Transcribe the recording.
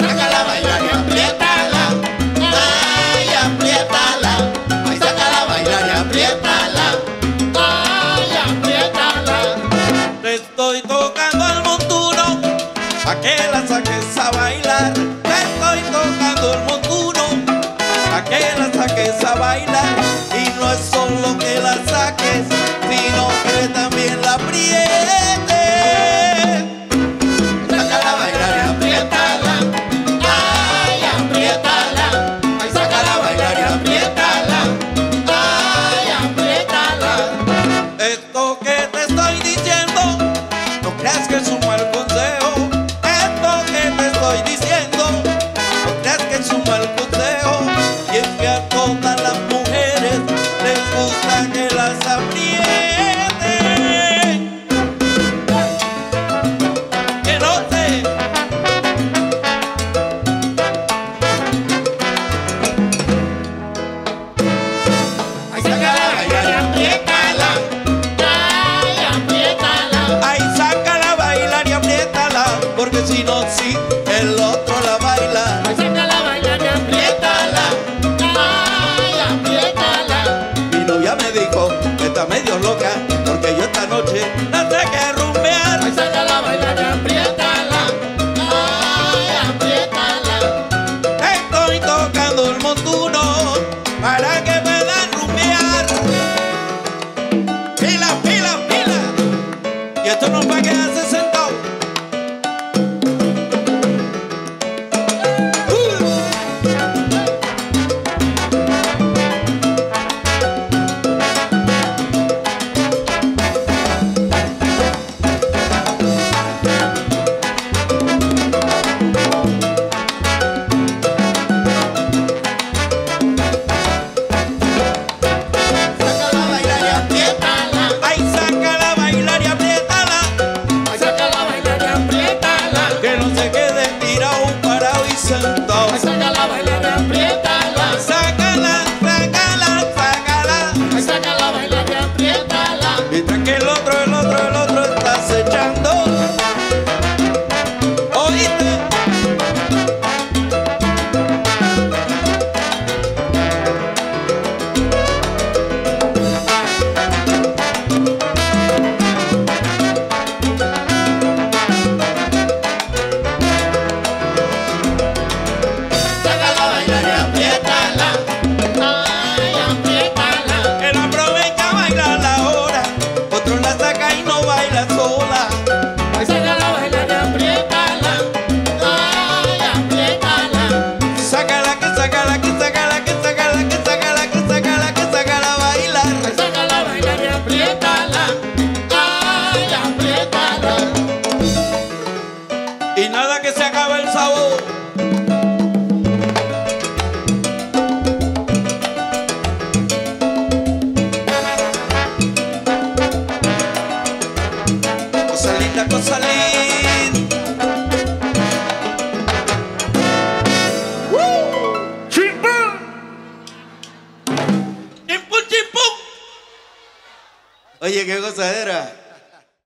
Saca la bailaria, aprieta la. Vaya. Saca la bailaria, apriétala, la. Vaya. Estoy tocando al monturo. A que la saque esa. saques a bailar y no es solo que la saques, sino que Então não pagas essa linda, cosa linda. ¡Uh! ¡Chimpum! ¡Chimpum, chimpum! Oye, qué gozadera.